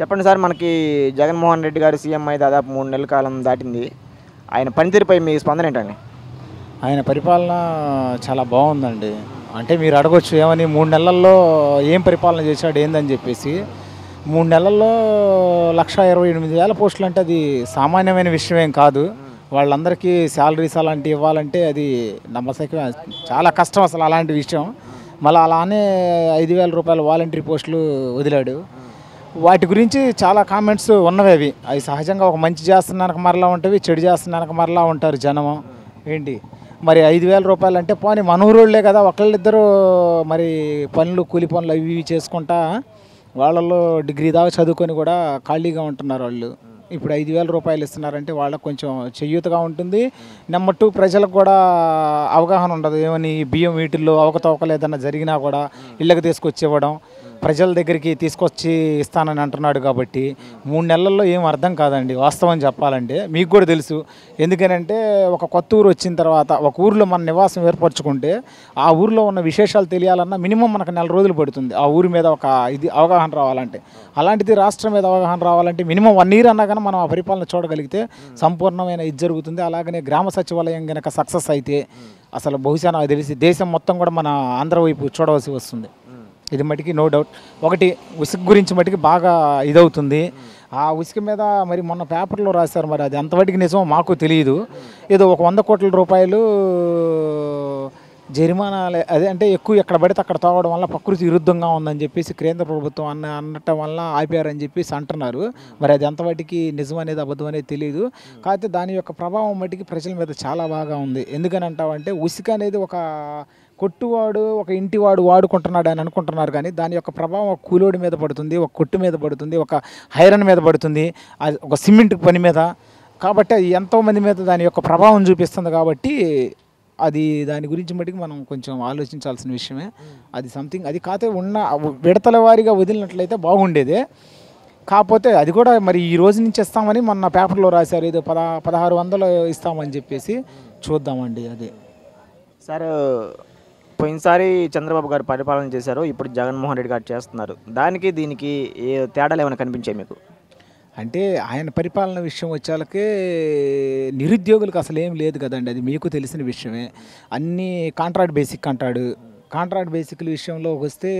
చెప్పండి సార్ మనకి జగన్మోహన్ రెడ్డి గారు సీఎం అయి దాదాపు మూడు నెలల కాలం దాటింది. ఆయన పనితీరుపై మీ స్పందన ఏంటండి? ఆయన పరిపాలన చాలా బాగుందండి. అంటే మీరు అడగొచ్చు ఏమని మూడు నెలల్లో ఏం పరిపాలన చేశాడు ఏందని చెప్పేసి. మూడు నెలల్లో లక్ష ఇరవై ఎనిమిది వేల పోస్టులు అంటే అది సామాన్యమైన విషయమేం కాదు. వాళ్ళందరికీ శాలరీస్ అలాంటివి ఇవ్వాలంటే అది నమ్మసక చాలా కష్టం అసలు అలాంటి విషయం. మళ్ళీ అలానే ఐదు వేల రూపాయల వాలంటరీ పోస్టులు వదిలాడు. వాటి గురించి చాలా కామెంట్స్ ఉన్నవి అవి. అవి సహజంగా ఒక మంచి చేస్తున్నానికి మరలా ఉంటవి చెడు చేస్తున్నానికి మరలా ఉంటారు జనము. ఏంటి? మరి ఐదు వేల రూపాయలు అంటే పోనీ మనూరోళ్ళే కదా ఒకళ్ళిద్దరు మరి పనులు కూలి పనులు అవి ఇవి చేసుకుంటా వాళ్ళల్లో డిగ్రీ దాకా చదువుకొని కూడా ఖాళీగా ఉంటున్నారు వాళ్ళు. ఇప్పుడు ఐదు వేల రూపాయలు ఇస్తున్నారంటే వాళ్ళకి కొంచెం చెయ్యూతగా ఉంటుంది. నెంబర్ టూ ప్రజలకు కూడా అవగాహన ఉండదు. ఏమని బియ్యం వీటిల్లో అవకతవకలు ఏదన్నా జరిగినా కూడా ఇళ్ళకి తీసుకొచ్చి ఇవ్వడం. ప్రజల దగ్గరికి తీసుకొచ్చి ఇస్తానని అంటున్నాడు కాబట్టి మూడు నెలల్లో ఏం అర్థం కాదండి వాస్తవం చెప్పాలంటే. మీకు కూడా తెలుసు. ఎందుకనంటే ఒక కొత్త ఊరు వచ్చిన తర్వాత ఒక ఊరిలో మన నివాసం ఏర్పరచుకుంటే ఆ ఊరిలో ఉన్న విశేషాలు తెలియాలన్నా మినిమం మనకు నెల రోజులు పడుతుంది. ఆ ఊరి మీద ఒక ఇది అవగాహన రావాలంటే. అలాంటిది రాష్ట్రం మీద అవగాహన రావాలంటే మినిమం వన్ ఇయర్ అన్నా కానీ మనం ఆ పరిపాలన చూడగలిగితే సంపూర్ణమైన ఇది జరుగుతుంది అలాగనే గ్రామ సచివాలయం కనుక సక్సెస్ అయితే అసలు బహుశా నాకు తెలిసి దేశం మొత్తం కూడా మన ఆంధ్ర వైపు చూడవలసి వస్తుంది. ఇది మటుకి నో డౌట్ ఒకటి ఉసుగు గురించి మటుకి బాగా ఇదవుతుంది. ఆ ఉసుక మీద మరి మొన్న పేపర్లో రాశారు మరి అది అంతవరకు నిజమో మాకు తెలియదు ఏదో ఒక వంద కోట్ల రూపాయలు జరిమానాలే అదే అంటే ఎక్కువ ఎక్కడ పడితే అక్కడ తోవడం వల్ల ప్రకృతి విరుద్ధంగా ఉందని చెప్పేసి కేంద్ర ప్రభుత్వం అన్న అనటం వల్ల ఆపారని చెప్పేసి అంటున్నారు. మరి అది ఎంతవాటికి నిజం అనేది అబద్ధం అనేది తెలియదు కాకపోతే దాని యొక్క ప్రభావం మటుకి ప్రజల మీద చాలా బాగా ఉంది. ఎందుకని అంటావంటే ఉసుక అనేది ఒక కొట్టువాడు ఒక ఇంటివాడు వాడుకుంటున్నాడు అని అనుకుంటున్నారు కానీ దాని యొక్క ప్రభావం ఒక కూలోడి మీద పడుతుంది ఒక కొట్టు మీద పడుతుంది ఒక హైరన్ మీద పడుతుంది అది ఒక సిమెంట్ పని మీద. కాబట్టి అది ఎంతోమంది మీద దాని యొక్క ప్రభావం చూపిస్తుంది కాబట్టి అది దాని గురించి మటుకు మనం కొంచెం ఆలోచించాల్సిన విషయమే. అది సంథింగ్ అది కాకపోతే ఉన్న విడతల వారీగా వదిలినట్లయితే బాగుండేదే. కాకపోతే అది కూడా మరి ఈ రోజు నుంచి ఇస్తామని మొన్న పేపర్లో రాశారు ఏదో పద పదహారు వందలు ఇస్తామని చెప్పేసి చూద్దామండి అది. సార్ పోయినసారి చంద్రబాబు గారు పరిపాలన చేశారు ఇప్పుడు జగన్మోహన్ రెడ్డి గారు చేస్తున్నారు. దానికి దీనికి ఏ తేడాలు ఏమైనా కనిపించాయి మీకు? అంటే ఆయన పరిపాలన విషయం వచ్చాలకే నిరుద్యోగులకు అసలు ఏం లేదు కదండి అది మీకు తెలిసిన విషయమే. అన్నీ కాంట్రాక్ట్ బేసిక్ కాంట్రాక్ట్ కాంట్రాక్ట్ బేసిక్ల విషయంలో వస్తే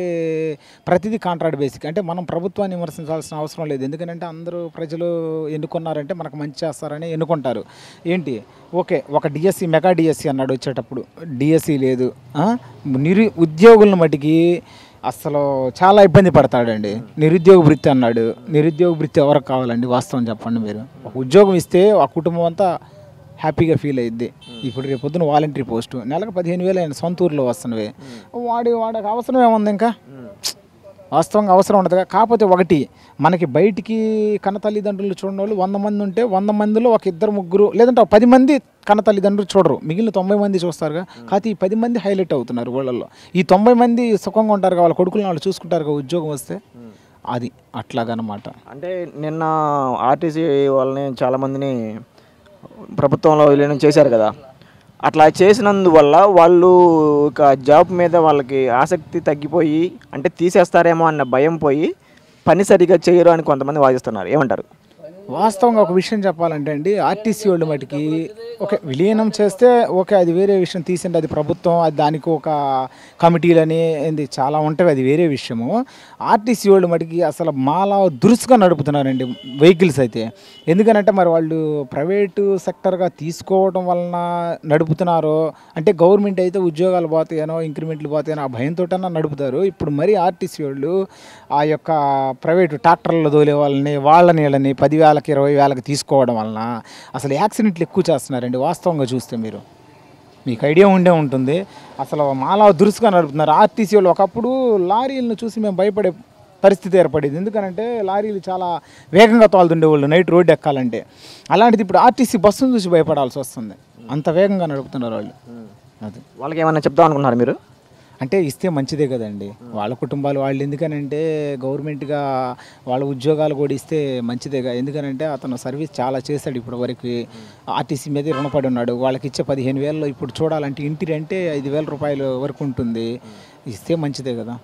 ప్రతిదీ కాంట్రాక్ట్ బేసిక్. అంటే మనం ప్రభుత్వాన్ని విమర్శించాల్సిన అవసరం లేదు. ఎందుకంటే అందరూ ప్రజలు ఎన్నుకున్నారంటే మనకు మంచి చేస్తారని ఎన్నుకుంటారు. ఏంటి? ఓకే ఒక డిఎస్సి మెగా డిఎస్సి అన్నాడు వచ్చేటప్పుడు. డిఎస్సి లేదు. నిరు ఉద్యోగులను మటుకి అసలు చాలా ఇబ్బంది పడతాడండి. నిరుద్యోగ వృత్తి అన్నాడు. నిరుద్యోగ వృత్తి ఎవరికి కావాలండి? వాస్తవం చెప్పండి మీరు. ఒక ఉద్యోగం ఇస్తే ఆ కుటుంబం అంతా హ్యాపీగా ఫీల్ అయ్యిద్ది ఇప్పుడు రేపు పొద్దున వాలంటరీ పోస్టు నెలకు పదిహేను వేలు ఆయన సొంత ఊర్లో వస్తున్నవి. వాడి వాడికి అవసరం ఏముంది ఇంకా. వాస్తవంగా అవసరం ఉండదు కాకపోతే ఒకటి మనకి బయటికి కన్న తల్లిదండ్రులు చూడని వాళ్ళు వంద మంది ఉంటే వంద మందిలో ఒక ఇద్దరు ముగ్గురు లేదంటే ఒక పది మంది కన్న తల్లిదండ్రులు చూడరు. మిగిలిన తొంభై మంది చూస్తారుగా కాకపోతే ఈ పది మంది హైలైట్ అవుతున్నారు వాళ్ళల్లో ఈ తొంభై మంది సుఖంగా ఉంటారు వాళ్ళ కొడుకులను వాళ్ళు చూసుకుంటారు ఉద్యోగం వస్తే. అది అట్లాగనమాట. అంటే నిన్న ఆర్టీసీ వాళ్ళని చాలామందిని ప్రభుత్వంలో విలీనం చేశారు కదా. అట్లా చేసినందువల్ల వాళ్ళు ఒక జాబ్ మీద వాళ్ళకి ఆసక్తి తగ్గిపోయి అంటే తీసేస్తారేమో అన్న భయం పోయి పని సరిగా చేయరు అని కొంతమంది వాదిస్తున్నారు. ఏమంటారు? వాస్తవంగా ఒక విషయం చెప్పాలంటే అండి ఆర్టీసీ వాళ్ళు మటుకి ఓకే విలీనం చేస్తే ఓకే అది వేరే విషయం తీసిండి అది ప్రభుత్వం అది దానికి ఒక కమిటీలని ఏంది చాలా ఉంటాయి అది వేరే విషయము. ఆర్టీసీ వాళ్ళు మటుకి అసలు మాలా దురుసుగా నడుపుతున్నారండి వెహికల్స్ అయితే. ఎందుకనంటే మరి వాళ్ళు ప్రైవేటు సెక్టర్గా తీసుకోవడం వలన నడుపుతున్నారో అంటే గవర్నమెంట్ అయితే ఉద్యోగాలు పోతాయనో ఇంక్రిమెంట్లు పోతాయనో ఆ భయంతోటన్నా నడుపుతారు. ఇప్పుడు మరి ఆర్టీసీ వాళ్ళు ఆ యొక్క ప్రైవేటు ట్రాక్టర్లు తోలే వాళ్ళని వాళ్ళని వీళ్ళని వేలకు ఇరవై వేలకు తీసుకోవడం వలన అసలు యాక్సిడెంట్లు ఎక్కువ చేస్తున్నారండి వాస్తవంగా చూస్తే మీరు. మీకు ఐడియా ఉండే ఉంటుంది. అసలు మాలా దురుసుగా నడుపుతున్నారు. ఆర్టీసీ వాళ్ళు ఒకప్పుడు లారీలను చూసి మేము భయపడే పరిస్థితి ఏర్పడేది. ఎందుకనంటే లారీలు చాలా వేగంగా తోలుతుండేవాళ్ళు నైట్ రోడ్డు ఎక్కాలంటే. అలాంటిది ఇప్పుడు ఆర్టీసీ బస్సును చూసి భయపడాల్సి వస్తుంది. అంత వేగంగా నడుపుతున్నారు వాళ్ళు. అది వాళ్ళకి ఏమైనా చెప్దాం అనుకున్నారు మీరు? అంటే ఇస్తే మంచిదే కదండి. వాళ్ళ కుటుంబాలు వాళ్ళు ఎందుకనంటే గవర్నమెంట్గా వాళ్ళ ఉద్యోగాలు కూడా ఇస్తే మంచిదేగా ఎందుకనంటే అతను సర్వీస్ చాలా చేశాడు ఇప్పటి వరకు ఆర్టీసీ మీద రుణపడి ఉన్నాడు. వాళ్ళకి ఇచ్చే పదిహేను వేలలో ఇప్పుడు చూడాలంటే ఇంటి రెంటే ఐదు వేల రూపాయలు వరకు ఉంటుంది. ఇస్తే మంచిదే కదా.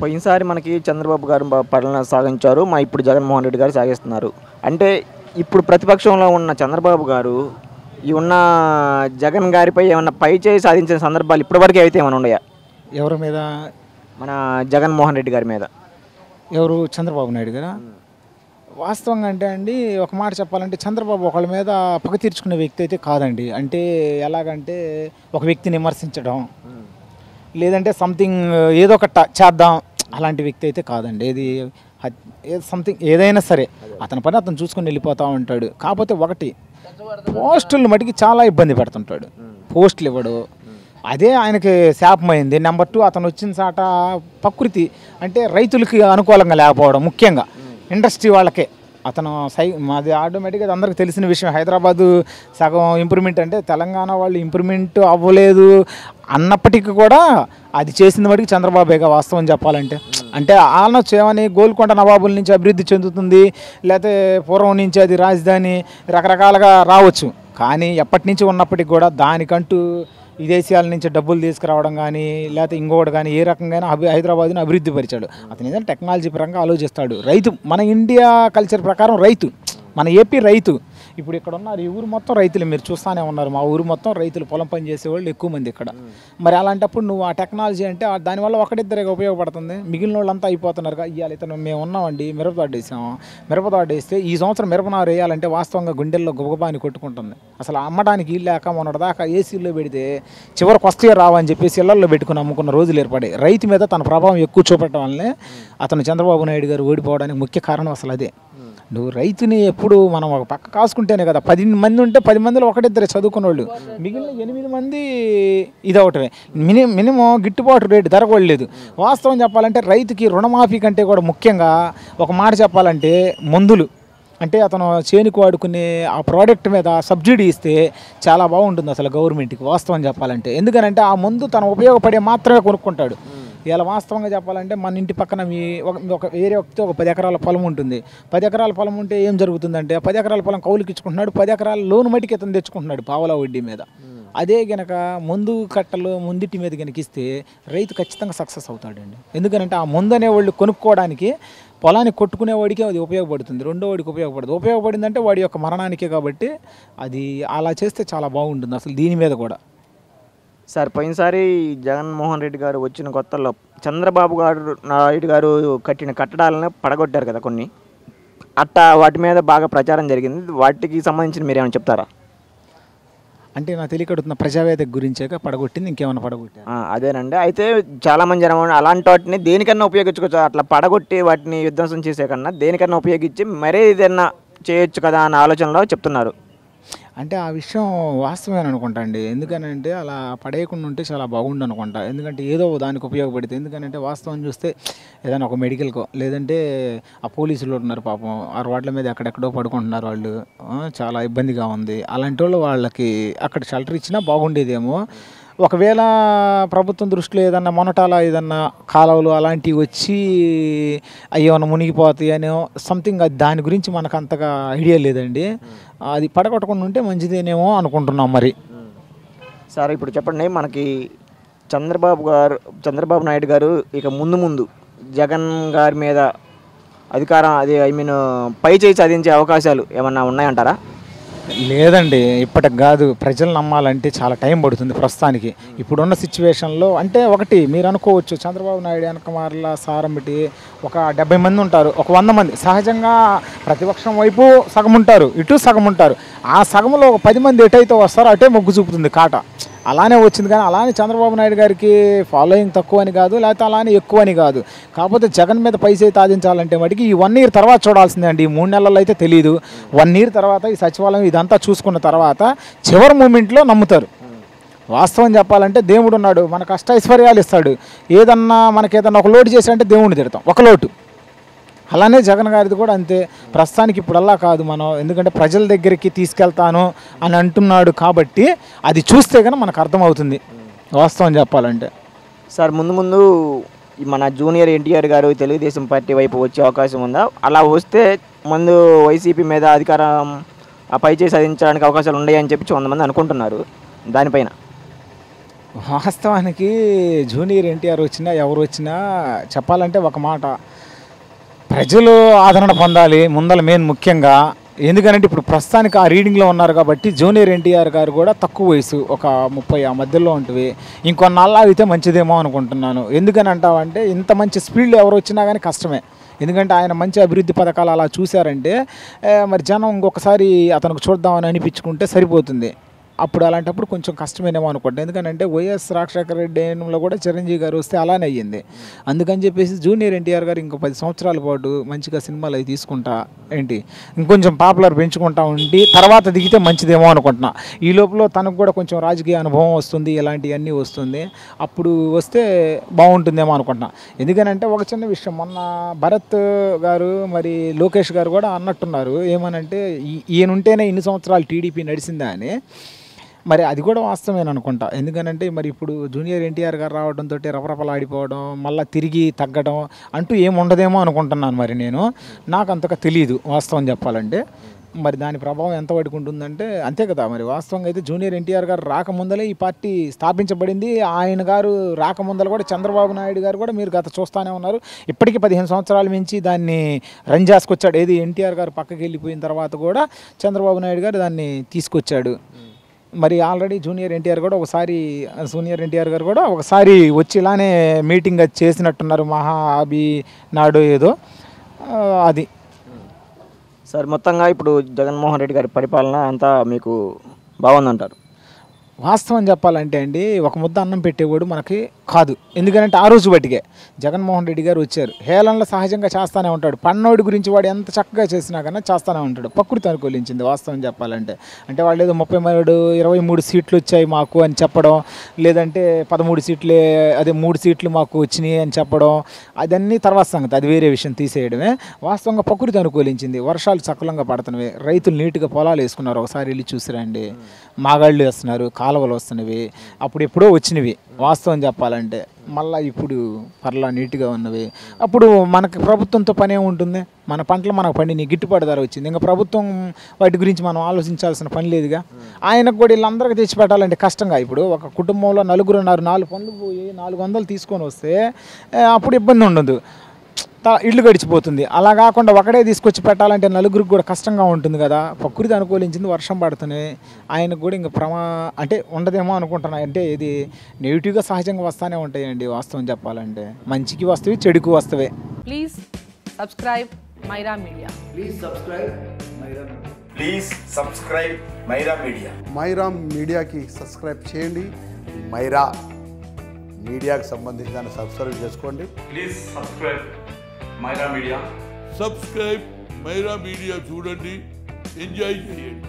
పోయినసారి మనకి చంద్రబాబు గారు పాలన సాగించారు. మా ఇప్పుడు జగన్మోహన్ రెడ్డి గారు సాగిస్తున్నారు. అంటే ఇప్పుడు ప్రతిపక్షంలో ఉన్న చంద్రబాబు గారు ఈ ఉన్న జగన్ గారిపై ఏమన్నా పై చేయి సాధించిన సందర్భాలు ఇప్పటివరకు అయితే ఏమైనా ఉన్నాయా? ఎవరి మీద? మన జగన్మోహన్ రెడ్డి గారి మీద. ఎవరు? చంద్రబాబు నాయుడు గారా? వాస్తవంగా అంటే అండి ఒక మాట చెప్పాలంటే చంద్రబాబు ఒకళ్ళ మీద పగ తీర్చుకునే వ్యక్తి అయితే కాదండి. అంటే ఎలాగంటే ఒక వ్యక్తిని విమర్శించడం లేదంటే సంథింగ్ ఏదో ఒకటి చేద్దాం అలాంటి వ్యక్తి అయితే కాదండి. ఏది సంథింగ్ ఏదైనా సరే అతని పని అతను చూసుకొని వెళ్ళిపోతూ ఉంటాడు. కాకపోతే ఒకటి పోస్టులు మటుకి చాలా ఇబ్బంది పెడుతుంటాడు. పోస్టులు ఇవ్వడు. అదే ఆయనకి శాపమైంది. నెంబర్ టూ అతను వచ్చిన చాట ప్రకృతి అంటే రైతులకి అనుకూలంగా లేకపోవడం ముఖ్యంగా. ఇండస్ట్రీ వాళ్ళకే. అతను సై మాది ఆటోమేటిక్గా అది అందరికీ తెలిసిన విషయం. హైదరాబాదు సగం ఇంప్రూవ్మెంట్ అంటే తెలంగాణ వాళ్ళు ఇంప్రూవ్మెంట్ అవ్వలేదు అన్నప్పటికీ కూడా అది చేసిన వాడికి చంద్రబాబేగా వాస్తవం చెప్పాలంటే. అంటే ఆనొచ్చు ఏమని గోల్కొండ నవాబుల నుంచి అభివృద్ధి చెందుతుంది లేకపోతే పూర్వం నుంచి అది రాజధాని రకరకాలుగా రావచ్చు. కానీ ఎప్పటి నుంచి ఉన్నప్పటికీ కూడా దానికంటూ విదేశాల నుంచి డబ్బులు తీసుకురావడం కానీ లేకపోతే ఇంకొకటి కానీ ఏ రకంగా అభి హైదరాబాద్ను అభివృద్ధి పరిచాడు అతను ఏదైనా టెక్నాలజీ పరంగా ఆలోచిస్తాడు. రైతు మన ఇండియా కల్చర్ ప్రకారం రైతు మన ఏపీ రైతు ఇప్పుడు ఇక్కడ ఉన్నారు ఈ ఊరు మొత్తం రైతులు. మీరు చూస్తానే ఉన్నారు మా ఊరు మొత్తం రైతులు పొలం పని చేసేవాళ్ళు ఎక్కువ మంది ఇక్కడ. మరి అలాంటప్పుడు నువ్వు ఆ టెక్నాలజీ అంటే దానివల్ల ఒకటిద్దరికి ఉపయోగపడుతుంది. మిగిలిన వాళ్ళంతా అయిపోతున్నారు ఇవాళ ఇతను మేము ఉన్నామండి మిరపదాడు వేసాము. మిరపదాడు వేస్తే ఈ సంవత్సరం మిరపనారు వేయాలంటే వాస్తవంగా గుండెల్లో గుబగుబాని కొట్టుకుంటుంది. అసలు అమ్మడానికి ఇల్లు లేక మొన్నటిదాకా ఏసీలో పెడితే చివరికి వస్తే రావని చెప్పేసి ఇళ్ళలో పెట్టుకుని అమ్ముకున్న రోజులు ఏర్పడాయి రైతు మీద తన ప్రభావం ఎక్కువ చూపెట్టడం వల్లనే అతను చంద్రబాబు నాయుడు గారు ఓడిపోవడానికి ముఖ్య కారణం అసలు అదే. నువ్వు రైతుని ఎప్పుడు మనం ఒక పక్క కాసుకుంటేనే కదా పది మంది ఉంటే పది మందిలో ఒకటిద్దరే చదువుకున్న వాళ్ళు మిగిలిన ఎనిమిది మంది ఇదవటమే మిని మినిమం గిట్టుబాటు రేటు ధర కూడా లేదు. వాస్తవం చెప్పాలంటే రైతుకి రుణమాఫీ కంటే కూడా ముఖ్యంగా ఒక మాట చెప్పాలంటే మందులు. అంటే అతను చేనుకు వాడుకునే ఆ ప్రోడక్ట్ మీద సబ్సిడీ ఇస్తే చాలా బాగుంటుంది అసలు గవర్నమెంట్కి వాస్తవం చెప్పాలంటే. ఎందుకనంటే ఆ మందు తను ఉపయోగపడే మాత్రమే కొనుక్కుంటాడు. ఇలా వాస్తవంగా చెప్పాలంటే మన ఇంటి పక్కన మీ ఒక వేరే వ్యక్తి ఒక పది ఎకరాల పొలం ఉంటుంది. పది ఎకరాల పొలం ఉంటే ఏం జరుగుతుందంటే పది ఎకరాల పొలం కౌలుకి ఇచ్చుకుంటున్నాడు పది ఎకరాల లోను మటుకి ఇతను తెచ్చుకుంటున్నాడు పావుల వడ్డీ మీద. అదే గనక ముందు కట్టలు ముందిటి మీద గనక ఇస్తే రైతు ఖచ్చితంగా సక్సెస్ అవుతాడండి. ఎందుకంటే ఆ ముందు అనేవాళ్ళు కొనుక్కోవడానికి పొలాన్ని కొట్టుకునేవాడికి అది ఉపయోగపడుతుంది. రెండో వాడికి ఉపయోగపడదు. ఉపయోగపడిందంటే వాడి యొక్క మరణానికే కాబట్టి అది అలా చేస్తే చాలా బాగుంటుంది అసలు దీని మీద కూడా. సార్ పోయినసారి జగన్మోహన్ రెడ్డి గారు వచ్చిన కొత్తలో చంద్రబాబు గారు నాయుడు గారు కట్టిన కట్టడాలను పడగొట్టారు కదా కొన్ని. అట్టా వాటి మీద బాగా ప్రచారం జరిగింది. వాటికి సంబంధించి మీరు ఏమైనా చెప్తారా? అంటే నా తెలియకడుతున్న ప్రజావేదిక గురించేగా పడగొట్టింది ఇంకేమైనా పడగొట్టారు? ఆ, అదేనండి. అయితే చాలా మంది జనం అలాంటి వాటిని దేనికన్నా ఉపయోగించుకోవచ్చు. అట్లా పడగొట్టి వాటిని విధ్వంసం చేసే కన్నా దేనికన్నా ఉపయోగించి మరే ఏదైనా చేయొచ్చు కదా అన్న ఆలోచనలో చెప్తున్నారు. అంటే ఆ విషయం వాస్తవమే అనుకుంటా అండి ఎందుకనంటే అలా పడేయకుండా ఉంటే చాలా బాగుండు అనుకుంటా. ఎందుకంటే ఏదో దానికి ఉపయోగపడితే ఎందుకంటే వాస్తవం చూస్తే ఏదైనా ఒక మెడికల్కో లేదంటే ఆ పోలీసులు ఉన్నారు పాపం ఆ రోడ్ల మీద ఎక్కడెక్కడో పడుకుంటున్నారు వాళ్ళు. చాలా ఇబ్బందిగా ఉంది. అలాంటి వాళ్ళు వాళ్ళకి అక్కడ షెల్టర్ ఇచ్చినా బాగుండేదేమో. ఒకవేళ ప్రభుత్వం దృష్టిలో ఏదన్నా మొనటాల ఏదన్నా కాలువలు అలాంటివి వచ్చి అవి ఏమైనా మునిగిపోతాయి అని సంథింగ్ అది దాని గురించి మనకు అంతగా ఐడియా లేదండి. అది పడగొట్టకుండా ఉంటే మంచిదేనేమో అనుకుంటున్నాం మరి. సార్ ఇప్పుడు చెప్పండి మనకి చంద్రబాబు గారు చంద్రబాబు నాయుడు గారు ఇక ముందు ముందు జగన్ గారి మీద అధికారం అది ఐ మీన్ పై చేయి సాధించే అవకాశాలు ఏమన్నా ఉన్నాయంటారా? లేదండి ఇప్పటికి కాదు. ప్రజలు నమ్మాలంటే చాలా టైం పడుతుంది ప్రస్తుతానికి. ఇప్పుడున్న సిచ్యువేషన్లో అంటే ఒకటి మీరు అనుకోవచ్చు చంద్రబాబు నాయుడు వెనకమార్ల సారమిటి ఒక డెబ్బై మంది ఉంటారు. ఒక వంద మంది. సహజంగా ప్రతిపక్షం వైపు సగం ఉంటారు. ఇటు సగం ఉంటారు. ఆ సగంలో ఒక పది మంది ఎటైతే వస్తారో అటే మొగ్గు చూపుతుంది కాట. అలానే వచ్చింది. కానీ అలానే చంద్రబాబు నాయుడు గారికి ఫాలోయింగ్ తక్కువ అని కాదు లేకపోతే అలానే ఎక్కువ అని కాదు. కాకపోతే జగన్ మీద పైసే సాధించాలంటే మటుకి ఈ వన్ ఇయర్ తర్వాత చూడాల్సిందే అండి. ఈ మూడు నెలల్లో అయితే తెలియదు వన్ ఇయర్ తర్వాత ఈ సచివాలయం ఇదంతా చూసుకున్న తర్వాత చివరి మూమెంట్లో నమ్ముతారు. వాస్తవం చెప్పాలంటే దేవుడు ఉన్నాడు మనకు అష్టైశ్వర్యాలు ఇస్తాడు. ఏదన్నా మనకేదన్నా ఒక లోటు చేశాడంటే దేవుడిని తిడతాం. ఒక లోటు. అలానే జగన్ గారిది కూడా అంతే. ప్రస్తుతానికి ఇప్పుడల్లా కాదు మనం. ఎందుకంటే ప్రజల దగ్గరికి తీసుకెళ్తాను అని అంటున్నాడు కాబట్టి అది చూస్తే కనుక మనకు అర్థమవుతుంది. వాస్తవం చెప్పాలంటే. సార్ ముందు ముందు మన జూనియర్ ఎన్టీఆర్ గారు తెలుగుదేశం పార్టీ వైపు వచ్చే అవకాశం ఉందా? అలా వస్తే ముందు వైసీపీ మీద అధికారం ఆ పై చేసి సాధించడానికి అవకాశాలు ఉన్నాయని చెప్పి వంద మంది అనుకుంటున్నారు. దానిపైన. వాస్తవానికి జూనియర్ ఎన్టీఆర్ వచ్చినా ఎవరు వచ్చినా చెప్పాలంటే ఒక మాట. ప్రజలు ఆదరణ పొందాలి. ముందల మెయిన్ ముఖ్యంగా ఎందుకంటే ఇప్పుడు ప్రస్తుతానికి ఆ రీడింగ్లో ఉన్నారు కాబట్టి జూనియర్ ఎన్టీఆర్ గారు కూడా తక్కువ వయసు ఒక ముప్పై ఆ మధ్యలో ఉంటుంది ఇంకొన్నాళ్ళు అయితే మంచిదేమో అనుకుంటున్నాను. ఎందుకని అంటావంటే ఇంత మంచి స్పీడ్లో ఎవరు వచ్చినా కానీ కష్టమే. ఎందుకంటే ఆయన మంచి అభివృద్ధి పథకాలు అలా చూశారంటే మరి జనం ఇంకొకసారి అతనికి చూద్దామని అనిపించుకుంటే సరిపోతుంది. అప్పుడు అలాంటప్పుడు కొంచెం కష్టమేనేమో అనుకోండి ఎందుకంటే వైఎస్ రాజశేఖర రెడ్డి టైంలో కూడా చిరంజీవి గారు వస్తే అలానే అయ్యింది. అందుకని చెప్పేసి జూనియర్ ఎన్టీఆర్ గారు ఇంకో పది సంవత్సరాల పాటు మంచిగా సినిమాలు అవి తీసుకుంటా ఏంటి ఇంకొంచెం పాపులర్ పెంచుకుంటా ఉండి తర్వాత దిగితే మంచిదేమో అనుకుంటున్నా. ఈ లోపల తనకు కూడా కొంచెం రాజకీయ అనుభవం వస్తుంది ఇలాంటివన్నీ వస్తుంది. అప్పుడు వస్తే బాగుంటుందేమో అనుకుంటున్నా. ఎందుకనంటే ఒక చిన్న విషయం మొన్న భరత్ గారు మరి లోకేష్ గారు కూడా అన్నట్టున్నారు. ఏమనంటే ఈ- ఉంటేనే ఇన్ని సంవత్సరాలు టీడీపీ నడిచిందా అని. మరి అది కూడా వాస్తవమే అనుకుంటా ఎందుకనంటే మరి ఇప్పుడు జూనియర్ ఎన్టీఆర్ గారు రావడంతో రపరపలాడిపోవడం మళ్ళీ తిరిగి తగ్గడం అంటూ ఏమి ఉండదేమో అనుకుంటున్నాను మరి నేను. నాకు అంతగా తెలియదు వాస్తవం చెప్పాలంటే. మరి దాని ప్రభావం ఎంత పడుకుంటుందంటే అంతే కదా మరి వాస్తవంగా అయితే జూనియర్ ఎన్టీఆర్ గారు రాకముందలే ఈ పార్టీ స్థాపించబడింది. ఆయన గారు రాకముందలు కూడా చంద్రబాబు నాయుడు గారు కూడా మీరు గత చూస్తూనే ఉన్నారు. ఇప్పటికీ పదిహేను సంవత్సరాల మించి దాన్ని రన్ చేసుకొచ్చాడు. ఏది ఎన్టీఆర్ గారు పక్కకి వెళ్ళిపోయిన తర్వాత కూడా చంద్రబాబు నాయుడు గారు దాన్ని తీసుకొచ్చాడు. మరి ఆల్రెడీ జూనియర్ ఎన్టీఆర్ కూడా ఒకసారి జూనియర్ ఎన్టీఆర్ గారు కూడా ఒకసారి వచ్చి ఇలానే మీటింగ్ అది చేసినట్టున్నారు మహా అభి నాడు ఏదో అది. సార్ మొత్తంగా ఇప్పుడు జగన్మోహన్ రెడ్డి గారి పరిపాలన అంతా మీకు బాగుందంటారు? వాస్తవం చెప్పాలంటే అండి ఒక ముద్ద అన్నం పెట్టేవాడు మనకి కాదు. ఎందుకంటే ఆ రోజు బట్టికే జగన్మోహన్ రెడ్డి గారు వచ్చారు. హేళనలో సహజంగా చేస్తానే ఉంటాడు. పన్నోడి గురించి వాడు ఎంత చక్కగా చేసినా కన్నా చేస్తానే ఉంటాడు. ప్రకృతి అనుకూలించింది వాస్తవం చెప్పాలంటే. అంటే వాళ్ళు ఏదో ముప్పై మూడు ఇరవై మూడు సీట్లు వచ్చాయి మాకు అని చెప్పడం లేదంటే పదమూడు సీట్లే అదే మూడు సీట్లు మాకు వచ్చినాయి అని చెప్పడం అదన్నీ తర్వాత సంగతి. అది వేరే విషయం తీసేయడమే. వాస్తవంగా ప్రకృతి అనుకూలించింది. వర్షాలు సకలంగా పడుతున్నవి. రైతులు నీట్గా పొలాలు వేసుకున్నారు. ఒకసారి వెళ్ళి చూసిరండి. మాగాళ్ళు వేస్తున్నారు. కాలువలు వస్తున్నవి అప్పుడు ఎప్పుడో వచ్చినవి వాస్తవం చెప్పాలంటే. మళ్ళీ ఇప్పుడు పర్లా నీట్గా ఉన్నవి. అప్పుడు మనకి ప్రభుత్వంతో పనే ఉంటుంది. మన పంటలు మనకు పండిన గిట్టుబాటు ధర వచ్చింది. ఇంకా ప్రభుత్వం వాటి గురించి మనం ఆలోచించాల్సిన పని లేదుగా. ఆయనకు కూడా వీళ్ళందరికీ తెచ్చి పెట్టాలంటే కష్టంగా. ఇప్పుడు ఒక కుటుంబంలో నలుగురున్నారు నాలుగు పనులు పోయి నాలుగు వందలు తీసుకొని వస్తే అప్పుడు ఇబ్బంది ఉండదు. ఇల్లు గడిచిపోతుంది. అలా కాకుండా ఒకడే తీసుకొచ్చి పెట్టాలంటే నలుగురికి కూడా కష్టంగా ఉంటుంది కదా. ప్రకృతి అనుకూలించింది వర్షం పడుతున్నాయి ఆయనకు కూడా ఇంకా ప్రమా అంటే ఉండదేమో అనుకుంటున్నా. అంటే ఇది నెగిటివ్గా సహజంగా వస్తానే ఉంటాయండి వాస్తవం చెప్పాలంటే. మంచికి వస్తవి చెడుకు వస్తవే Please subscribe Myra Media. Please subscribe Myra Media. Please subscribe Myra Media. Myra మీడియాకి సబ్స్క్రైబ్ చేయండి. మైరా మీడియాకి సంబంధించి దాన్ని సబ్స్క్రైబ్ చేసుకోండి. Please subscribe Myra Media subscribe Myra Media చూడండి ఎంజాయ్ చేయండి